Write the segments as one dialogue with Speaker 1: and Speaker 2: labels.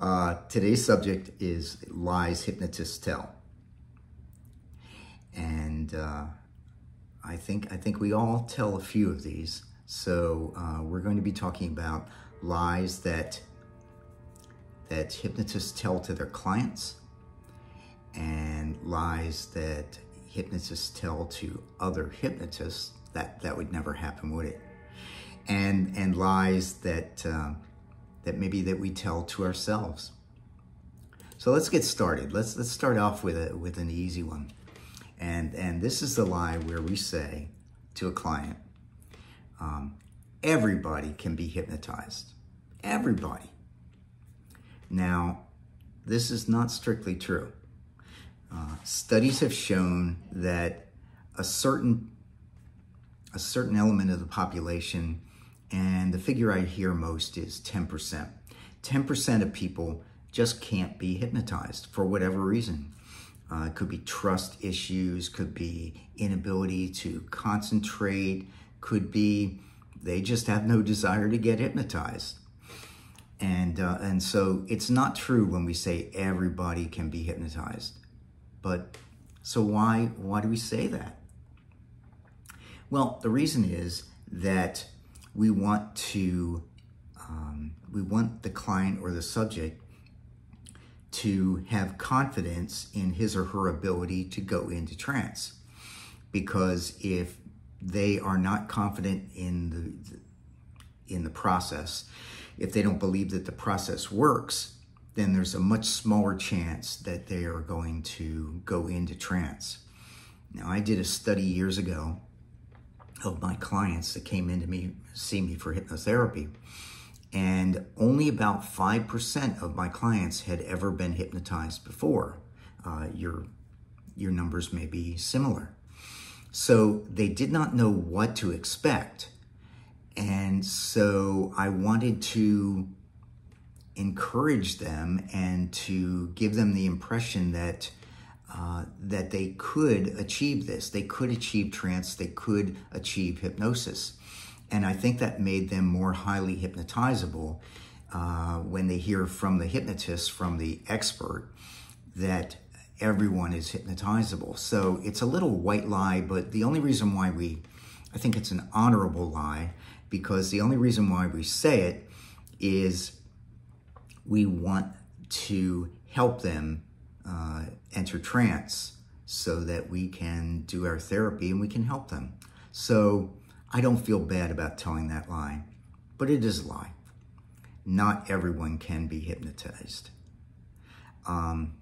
Speaker 1: Uh, today's subject is lies hypnotists tell. And uh, I think I think we all tell a few of these. So uh, we're going to be talking about lies that that hypnotists tell to their clients and lies that hypnotists tell to other hypnotists. That that would never happen, would it? And and lies that uh, that maybe that we tell to ourselves. So let's get started. Let's let's start off with a with an easy one. And and this is the lie where we say to a client, um, everybody can be hypnotized. Everybody. Now, this is not strictly true. Uh, studies have shown that a certain a certain element of the population and the figure I hear most is 10%. 10% of people just can't be hypnotized for whatever reason. Uh, it could be trust issues, could be inability to concentrate, could be they just have no desire to get hypnotized. And, uh, and so it's not true when we say everybody can be hypnotized. But so why, why do we say that? Well, the reason is that we want to um, we want the client or the subject to have confidence in his or her ability to go into trance. Because if they are not confident in the in the process if they don't believe that the process works then there's a much smaller chance that they are going to go into trance. Now i did a study years ago of my clients that came in to me see me for hypnotherapy. And only about 5% of my clients had ever been hypnotized before. Uh, your, your numbers may be similar. So they did not know what to expect. And so I wanted to encourage them and to give them the impression that uh, that they could achieve this. They could achieve trance, they could achieve hypnosis. And I think that made them more highly hypnotizable uh, when they hear from the hypnotist, from the expert, that everyone is hypnotizable. So it's a little white lie, but the only reason why we, I think it's an honorable lie, because the only reason why we say it is we want to help them uh, enter trance so that we can do our therapy and we can help them. So I don't feel bad about telling that lie, but it is a lie. Not everyone can be hypnotized. Um,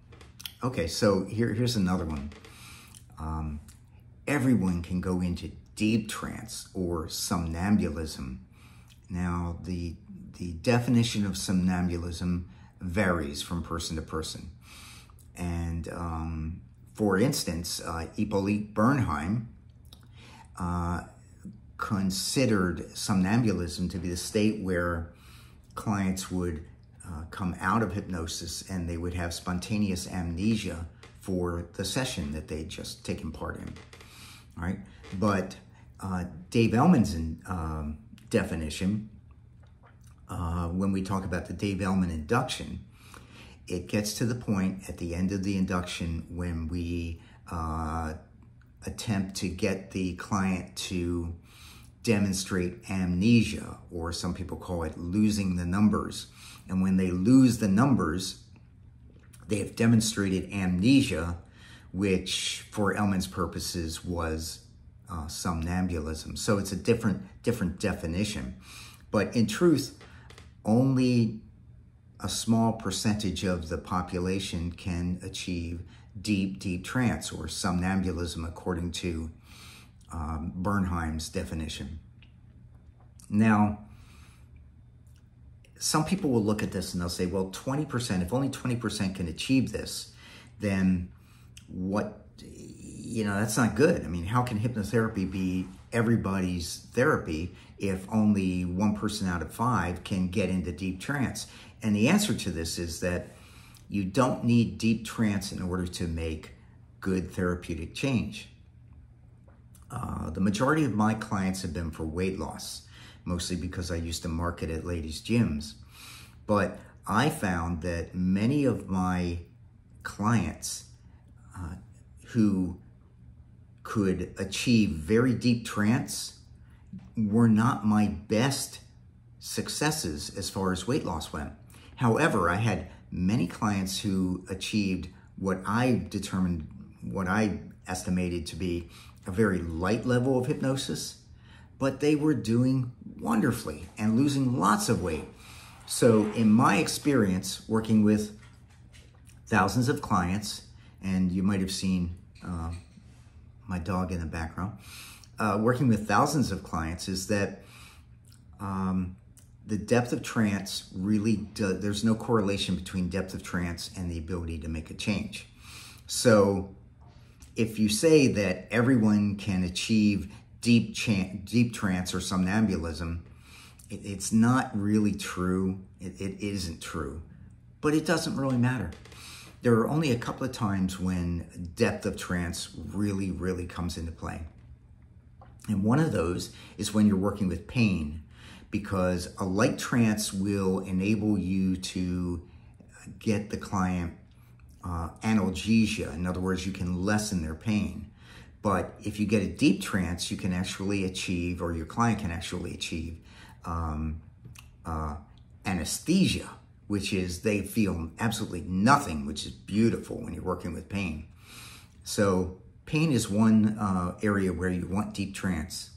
Speaker 1: okay, so here, here's another one. Um, everyone can go into deep trance or somnambulism. Now, the, the definition of somnambulism varies from person to person. And um, for instance, uh, Hippolyte Bernheim uh, considered somnambulism to be the state where clients would uh, come out of hypnosis and they would have spontaneous amnesia for the session that they'd just taken part in. All right, but uh, Dave Elman's in, um, definition, uh, when we talk about the Dave Elman induction, it gets to the point at the end of the induction when we uh, attempt to get the client to demonstrate amnesia, or some people call it losing the numbers. And when they lose the numbers, they have demonstrated amnesia, which for Elman's purposes was uh, somnambulism. So it's a different, different definition. But in truth, only a small percentage of the population can achieve deep, deep trance or somnambulism according to um, Bernheim's definition. Now, some people will look at this and they'll say, well, 20%, if only 20% can achieve this, then what, you know, that's not good. I mean, how can hypnotherapy be everybody's therapy if only one person out of five can get into deep trance? And the answer to this is that you don't need deep trance in order to make good therapeutic change. Uh, the majority of my clients have been for weight loss, mostly because I used to market at ladies' gyms. But I found that many of my clients uh, who could achieve very deep trance were not my best successes as far as weight loss went. However, I had many clients who achieved what I determined, what I estimated to be a very light level of hypnosis, but they were doing wonderfully and losing lots of weight. So, in my experience working with thousands of clients, and you might have seen uh, my dog in the background, uh, working with thousands of clients is that um, the depth of trance really, do, there's no correlation between depth of trance and the ability to make a change. So if you say that everyone can achieve deep, deep trance or somnambulism, it, it's not really true. It, it isn't true, but it doesn't really matter there are only a couple of times when depth of trance really, really comes into play. And one of those is when you're working with pain, because a light trance will enable you to get the client uh, analgesia. In other words, you can lessen their pain. But if you get a deep trance, you can actually achieve, or your client can actually achieve, um, uh, anesthesia which is they feel absolutely nothing, which is beautiful when you're working with pain. So pain is one uh, area where you want deep trance.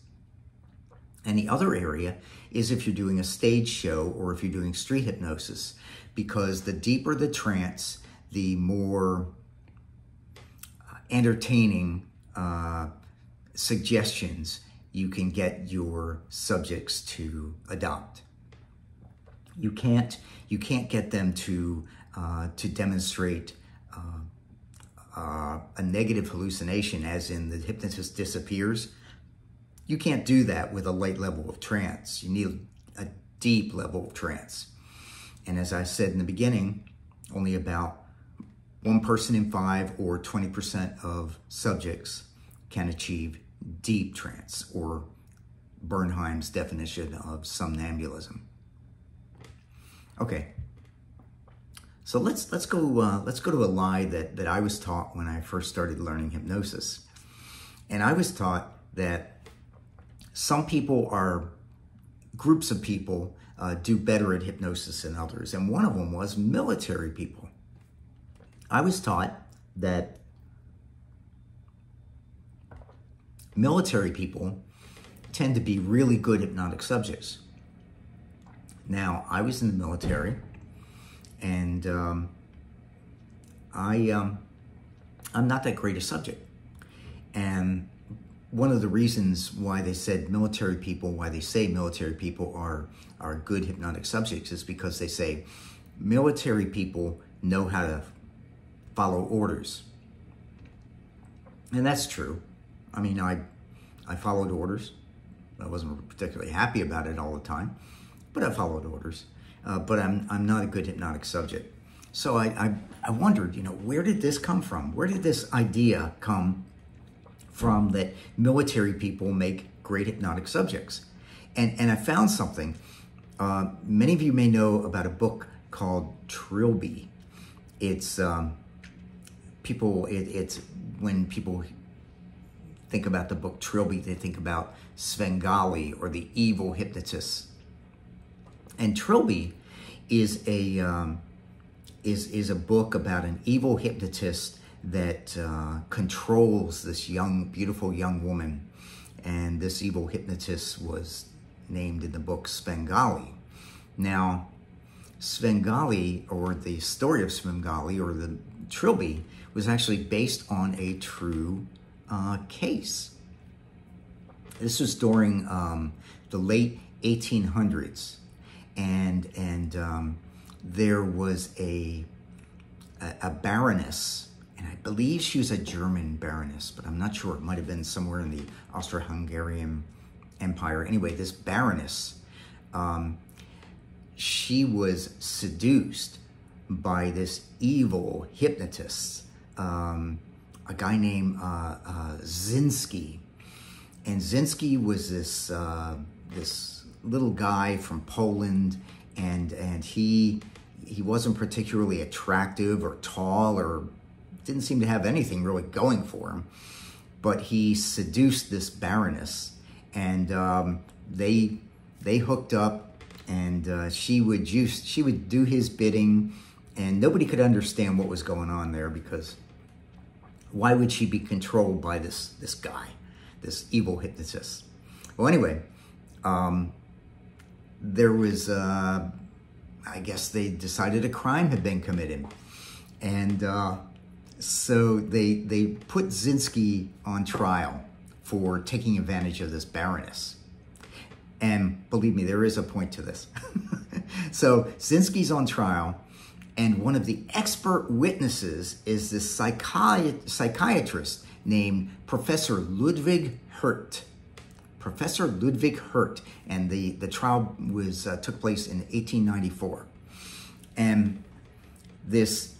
Speaker 1: And the other area is if you're doing a stage show or if you're doing street hypnosis, because the deeper the trance, the more uh, entertaining uh, suggestions you can get your subjects to adopt. You can't you can't get them to uh, to demonstrate uh, uh, a negative hallucination, as in the hypnotist disappears. You can't do that with a light level of trance. You need a deep level of trance. And as I said in the beginning, only about one person in five or 20% of subjects can achieve deep trance or Bernheim's definition of somnambulism. Okay. So let's let's go uh, let's go to a lie that that I was taught when I first started learning hypnosis, and I was taught that some people are groups of people uh, do better at hypnosis than others, and one of them was military people. I was taught that military people tend to be really good hypnotic subjects. Now, I was in the military, and um, I, um, I'm not that great a subject. And one of the reasons why they said military people, why they say military people are, are good hypnotic subjects is because they say military people know how to follow orders. And that's true. I mean, I, I followed orders. I wasn't particularly happy about it all the time but I followed orders. Uh, but I'm, I'm not a good hypnotic subject. So I, I, I wondered, you know, where did this come from? Where did this idea come from that military people make great hypnotic subjects? And, and I found something. Uh, many of you may know about a book called Trilby. It's um, people. It, it's when people think about the book Trilby, they think about Svengali or the evil hypnotist and Trilby is a um, is is a book about an evil hypnotist that uh, controls this young, beautiful young woman, and this evil hypnotist was named in the book Svengali. Now, Svengali, or the story of Svengali, or the Trilby, was actually based on a true uh, case. This was during um, the late 1800s and and um, there was a, a, a baroness, and I believe she was a German baroness, but I'm not sure. It might have been somewhere in the Austro-Hungarian Empire. Anyway, this baroness, um, she was seduced by this evil hypnotist, um, a guy named uh, uh, Czynski, and Czynski was this uh, this little guy from Poland, and and he he wasn't particularly attractive or tall or didn't seem to have anything really going for him. But he seduced this baroness, and um, they they hooked up, and uh, she would she would do his bidding, and nobody could understand what was going on there because why would she be controlled by this this guy, this evil hypnotist? Well, anyway, um, there was. Uh, I guess they decided a crime had been committed. And uh, so they, they put Czynski on trial for taking advantage of this baroness. And believe me, there is a point to this. so Czynski's on trial, and one of the expert witnesses is this psychi- psychiatrist named Professor Ludwig Hirt. Professor Ludwig Hirt, and the, the trial was uh, took place in 1894. And this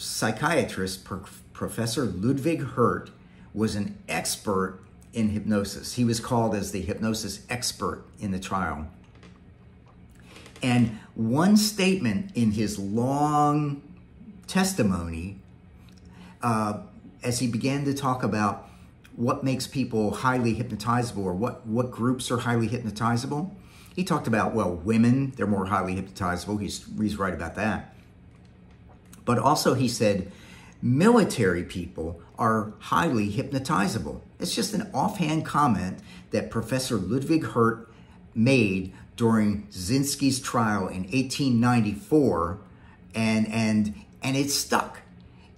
Speaker 1: psychiatrist, Professor Ludwig Hirt, was an expert in hypnosis. He was called as the hypnosis expert in the trial. And one statement in his long testimony, uh, as he began to talk about what makes people highly hypnotizable or what, what groups are highly hypnotizable. He talked about, well, women, they're more highly hypnotizable. He's, he's right about that. But also, he said, military people are highly hypnotizable. It's just an offhand comment that Professor Ludwig Hirt made during Czynski's trial in 1894, and, and, and it stuck.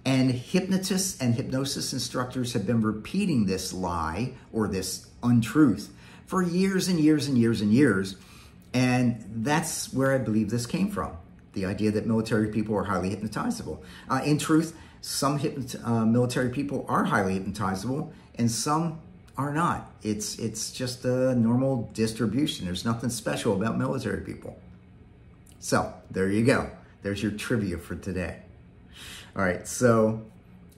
Speaker 1: And hypnotists and hypnosis instructors have been repeating this lie or this untruth for years and years and years and years. And that's where I believe this came from the idea that military people are highly hypnotizable. Uh, in truth, some uh, military people are highly hypnotizable and some are not. It's, it's just a normal distribution. There's nothing special about military people. So there you go. There's your trivia for today. All right, so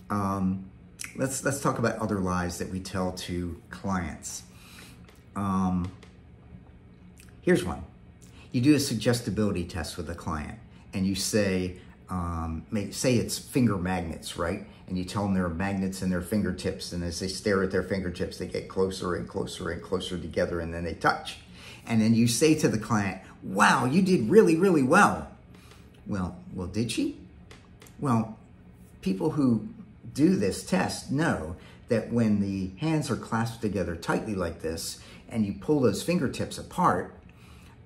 Speaker 1: um, let's let's talk about other lies that we tell to clients. Um, here's one: you do a suggestibility test with a client, and you say, um, say it's finger magnets, right? And you tell them there are magnets in their fingertips, and as they stare at their fingertips, they get closer and closer and closer together, and then they touch. And then you say to the client, "Wow, you did really, really well." Well, well, did she? Well, people who do this test know that when the hands are clasped together tightly like this and you pull those fingertips apart,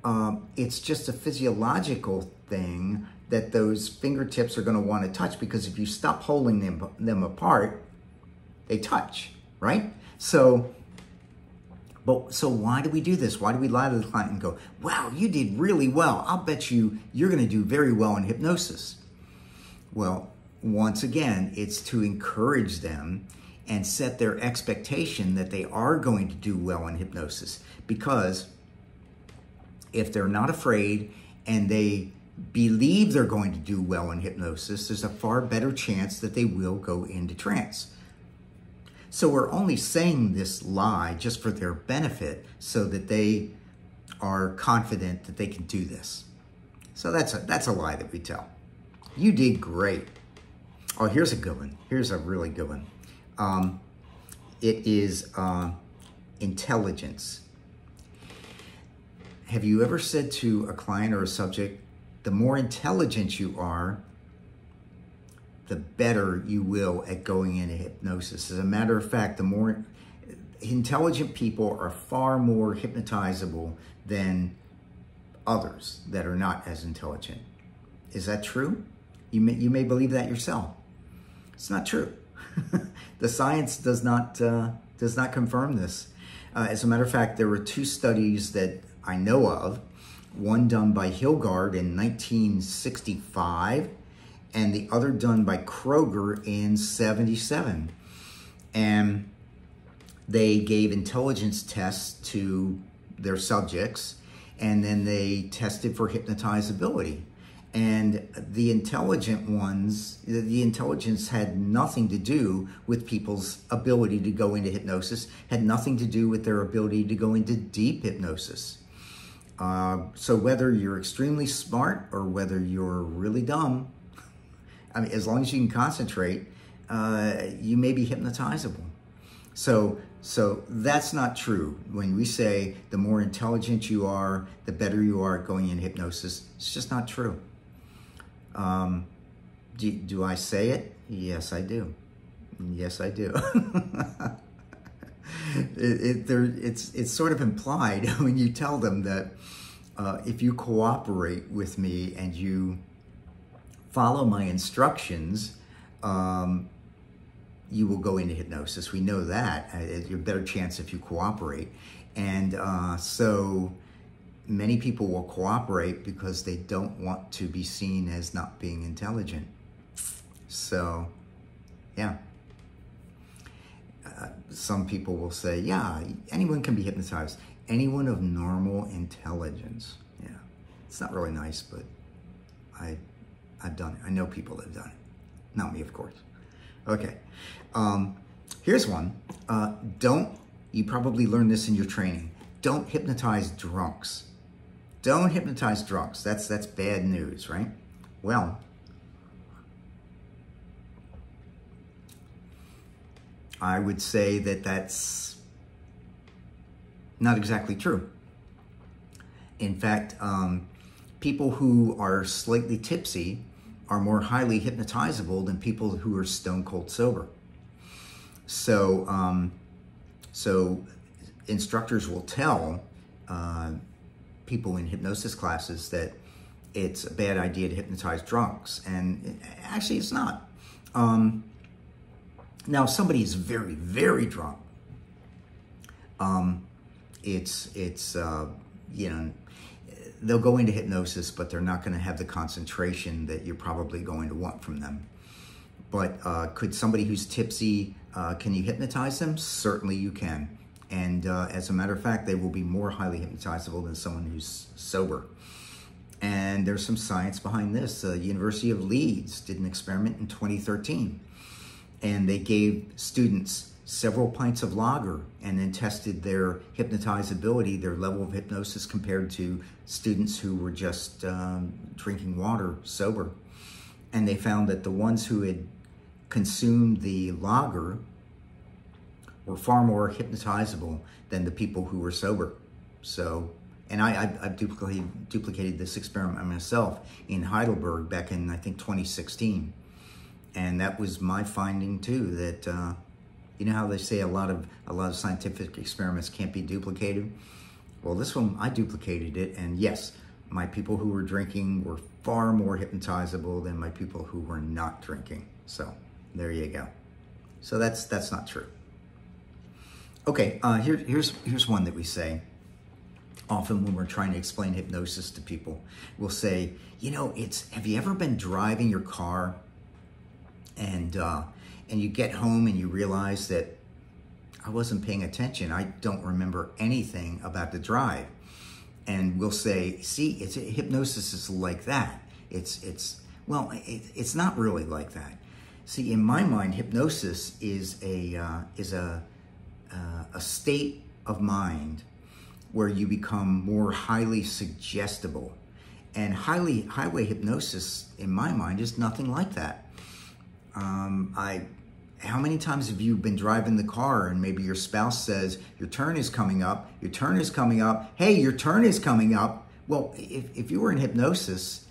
Speaker 1: um, it's just a physiological thing that those fingertips are going to want to touch because if you stop holding them, them apart, they touch, right? So, but so why do we do this? Why do we lie to the client and go, wow, you did really well. I'll bet you you're going to do very well in hypnosis. Well, once again, it's to encourage them and set their expectation that they are going to do well in hypnosis. Because if they're not afraid and they believe they're going to do well in hypnosis, there's a far better chance that they will go into trance. So we're only saying this lie just for their benefit so that they are confident that they can do this. So that's a, that's a lie that we tell. You did great. Oh, here's a good one. Here's a really good one. Um, it is uh, intelligence. Have you ever said to a client or a subject, the more intelligent you are, the better you will at going into hypnosis. As a matter of fact, the more intelligent people are far more hypnotizable than others that are not as intelligent. Is that true? You may, you may believe that yourself. It's not true. the science does not uh, does not confirm this. Uh, as a matter of fact, there were two studies that I know of. One done by Hilgard in 1965, and the other done by Kroger in 77. And they gave intelligence tests to their subjects, and then they tested for hypnotizability and the intelligent ones, the intelligence had nothing to do with people's ability to go into hypnosis, had nothing to do with their ability to go into deep hypnosis. Uh, so whether you're extremely smart or whether you're really dumb, I mean, as long as you can concentrate, uh, you may be hypnotizable. So, so that's not true. When we say the more intelligent you are, the better you are at going in hypnosis, it's just not true. Um, do, do I say it? Yes, I do. Yes, I do. it, it, there, it's, it's sort of implied when you tell them that uh, if you cooperate with me and you follow my instructions, um, you will go into hypnosis. We know that. Uh, you're a better chance if you cooperate. And uh, so many people will cooperate because they don't want to be seen as not being intelligent. So, yeah. Some people will say, yeah, anyone can be hypnotized. Anyone of normal intelligence. Yeah. It's not really nice, but I, I've done it. I know people that have done it. Not me, of course. Okay. Um, here's one. Uh, don't, you probably learned this in your training. Don't hypnotize drunks. Don't hypnotize drunks. That's, that's bad news, right? Well, I would say that that's not exactly true. In fact, um, people who are slightly tipsy are more highly hypnotizable than people who are stone cold sober. So, um, so instructors will tell uh, people in hypnosis classes that it's a bad idea to hypnotize drunks, and actually, it's not. Um, now, if somebody is very, very drunk, um, it's it's uh, you know they'll go into hypnosis, but they're not going to have the concentration that you're probably going to want from them. But uh, could somebody who's tipsy, uh, can you hypnotize them? Certainly you can. And uh, as a matter of fact, they will be more highly hypnotizable than someone who's sober. And there's some science behind this. The University of Leeds did an experiment in 2013 and they gave students several pints of lager and then tested their hypnotizability, their level of hypnosis compared to students who were just um, drinking water sober. And they found that the ones who had consumed the lager were far more hypnotizable than the people who were sober. So, and I, I duplicated, duplicated this experiment myself in Heidelberg back in, I think, 2016 and that was my finding too. That uh, you know how they say a lot of a lot of scientific experiments can't be duplicated. Well, this one I duplicated it, and yes, my people who were drinking were far more hypnotizable than my people who were not drinking. So there you go. So that's that's not true. Okay, uh, here, here's here's one that we say often when we're trying to explain hypnosis to people. We'll say, you know, it's have you ever been driving your car and uh, and you get home and you realize that I wasn't paying attention. I don't remember anything about the drive. And we'll say, see, it's hypnosis is like that. It's it's well, it, it's not really like that. See, in my mind, hypnosis is a uh, is a uh, a state of mind where you become more highly suggestible. And highly highway hypnosis, in my mind, is nothing like that. Um, I, how many times have you been driving the car and maybe your spouse says, your turn is coming up, your turn is coming up, hey, your turn is coming up. Well, if, if you were in hypnosis,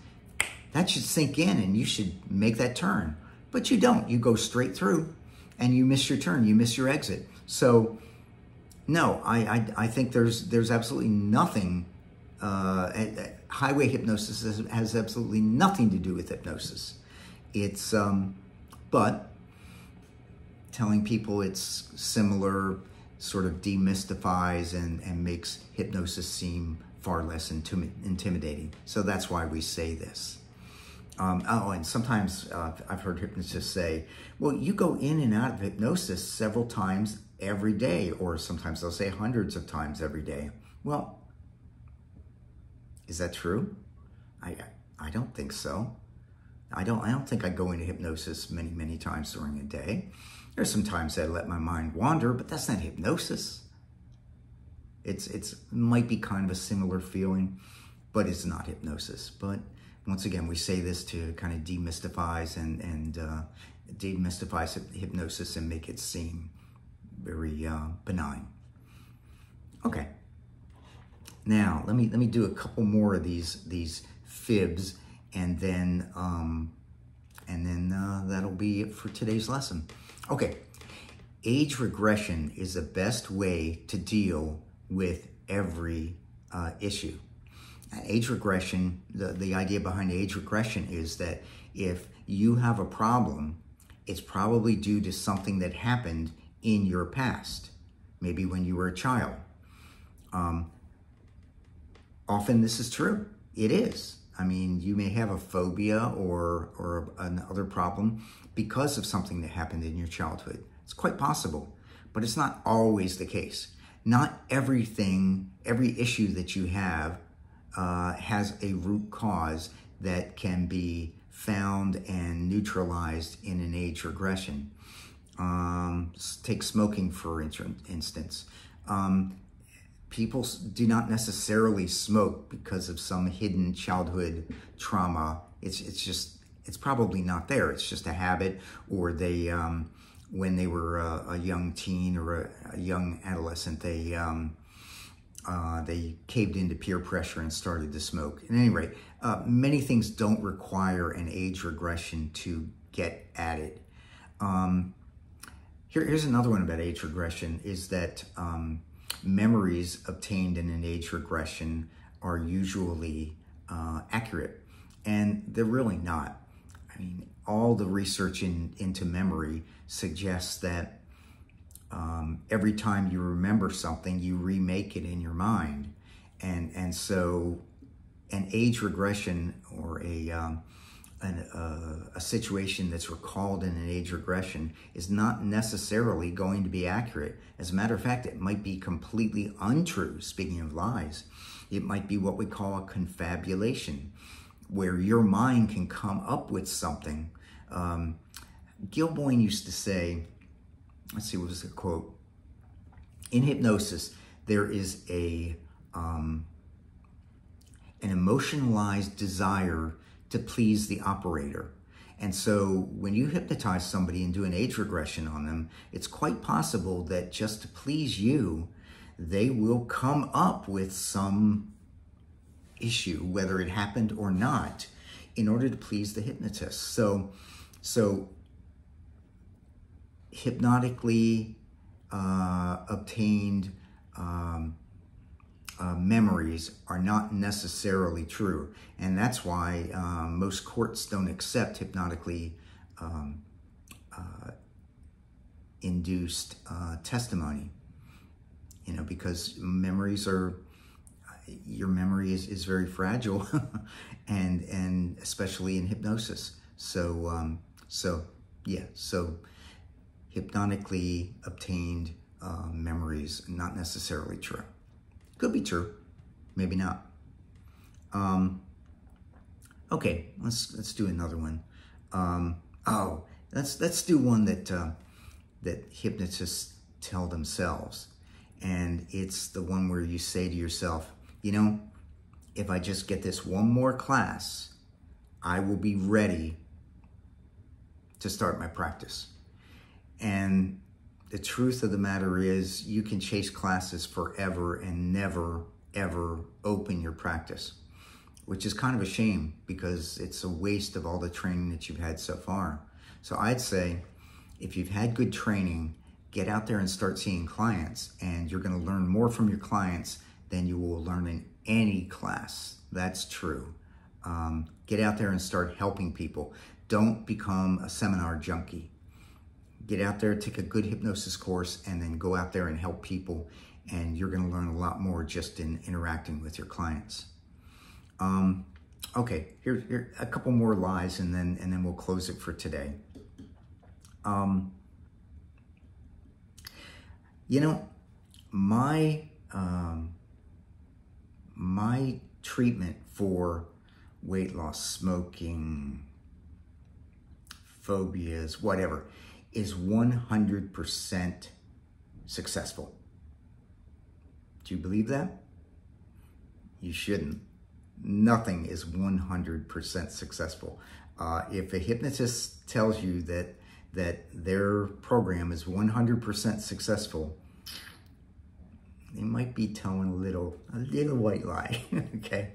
Speaker 1: that should sink in and you should make that turn. But you don't. You go straight through and you miss your turn, you miss your exit. So, no, I, I, I think there's, there's absolutely nothing, uh, highway hypnosis has, has absolutely nothing to do with hypnosis. It's, um, but telling people it's similar sort of demystifies and, and makes hypnosis seem far less intim intimidating. So that's why we say this. Um, oh, and sometimes uh, I've heard hypnotists say, well, you go in and out of hypnosis several times every day, or sometimes they'll say hundreds of times every day. Well, is that true? I, I don't think so. I don't, I don't think I go into hypnosis many, many times during a day. There's some times I let my mind wander, but that's not hypnosis. It's it's might be kind of a similar feeling, but it's not hypnosis. But once again, we say this to kind of demystifies and and uh, demystifies hypnosis and make it seem very uh, benign. Okay. Now let me let me do a couple more of these these fibs, and then um, and then uh, that'll be it for today's lesson. Okay. Age regression is the best way to deal with every uh, issue. Age regression, the, the idea behind age regression is that if you have a problem, it's probably due to something that happened in your past, maybe when you were a child. Um, often this is true. It is. I mean, you may have a phobia or, or another problem because of something that happened in your childhood. It's quite possible, but it's not always the case. Not everything, every issue that you have uh, has a root cause that can be found and neutralized in an age regression. Um, take smoking, for instance. Um, people do not necessarily smoke because of some hidden childhood trauma. It's, it's just, it's probably not there. It's just a habit or they, um, when they were a, a young teen or a, a young adolescent, they, um, uh, they caved into peer pressure and started to smoke. At any rate, uh, many things don't require an age regression to get added. Um, here, here's another one about age regression is that um, memories obtained in an age regression are usually uh, accurate, and they're really not. I mean, all the research in, into memory suggests that um, every time you remember something, you remake it in your mind. And, and so an age regression or a, um, an, uh, a situation that's recalled in an age regression is not necessarily going to be accurate. As a matter of fact, it might be completely untrue. Speaking of lies, it might be what we call a confabulation, where your mind can come up with something. Um, used to say, let's see, what was the quote? In hypnosis, there is a um, an emotionalized desire to please the operator. And so when you hypnotize somebody and do an age regression on them, it's quite possible that just to please you, they will come up with some issue, whether it happened or not, in order to please the hypnotist. So, so hypnotically uh, obtained um, uh, memories are not necessarily true. And that's why um, most courts don't accept hypnotically um, uh, induced uh, testimony. You know, because memories are, your memory is, is very fragile and, and especially in hypnosis. So, um, so yeah, so hypnotically obtained uh, memories, not necessarily true. Could be true, maybe not. Um, okay, let's let's do another one. Um, oh, let's let's do one that uh, that hypnotists tell themselves, and it's the one where you say to yourself, you know, if I just get this one more class, I will be ready to start my practice. And the truth of the matter is you can chase classes forever and never, ever open your practice, which is kind of a shame because it's a waste of all the training that you've had so far. So I'd say if you've had good training, get out there and start seeing clients and you're going to learn more from your clients than you will learn in any class. That's true. Um, get out there and start helping people. Don't become a seminar junkie get out there, take a good hypnosis course, and then go out there and help people. And you're going to learn a lot more just in interacting with your clients. Um, okay, here, here a couple more lies, and then and then we'll close it for today. Um, you know, my um, my treatment for weight loss, smoking, phobias, whatever is 100% successful. Do you believe that? You shouldn't. Nothing is 100% successful. Uh, if a hypnotist tells you that that their program is 100% successful, they might be telling a little, a little white lie, okay?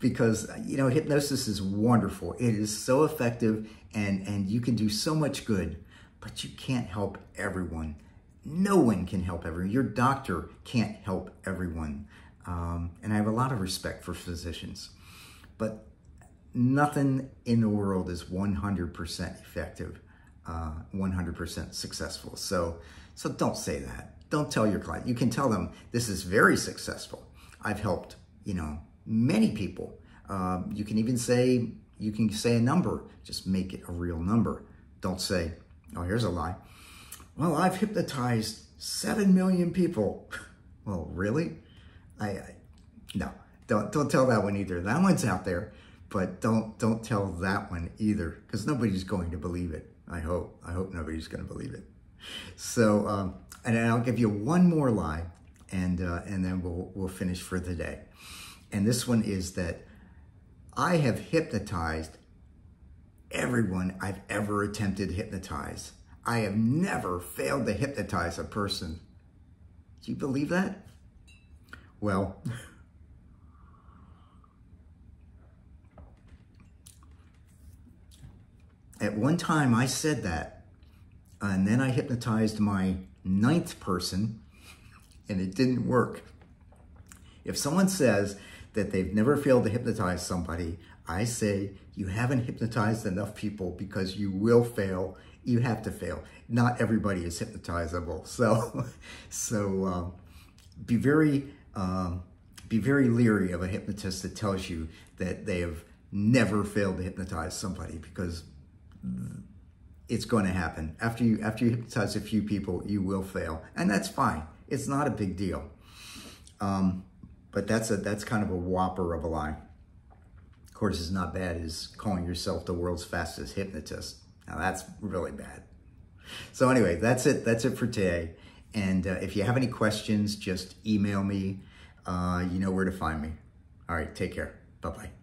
Speaker 1: Because, you know, hypnosis is wonderful. It is so effective and, and you can do so much good, but you can't help everyone. No one can help everyone. Your doctor can't help everyone. Um, and I have a lot of respect for physicians, but nothing in the world is 100% effective, uh, 100% successful. So, so don't say that. Don't tell your client. You can tell them this is very successful. I've helped, you know, many people. Uh, you can even say, you can say a number, just make it a real number. Don't say, oh, here's a lie. Well, I've hypnotized 7 million people. well, really? I, I, no, don't, don't tell that one either. That one's out there, but don't, don't tell that one either because nobody's going to believe it. I hope, I hope nobody's going to believe it. So, um, and I'll give you one more lie, and uh, and then we'll we'll finish for the day. And this one is that I have hypnotized everyone I've ever attempted to hypnotize. I have never failed to hypnotize a person. Do you believe that? Well, at one time I said that and then I hypnotized my ninth person and it didn't work. If someone says that they've never failed to hypnotize somebody, I say you haven't hypnotized enough people because you will fail. You have to fail. Not everybody is hypnotizable. So, so um, be very, um, be very leery of a hypnotist that tells you that they have never failed to hypnotize somebody because it's going to happen. After you after you hypnotize a few people, you will fail, and that's fine. It's not a big deal. Um, but that's a that's kind of a whopper of a lie. Course, it's not bad is calling yourself the world's fastest hypnotist. Now that's really bad. So anyway, that's it. That's it for today. And uh, if you have any questions, just email me. Uh, you know where to find me. All right, take care. Bye bye.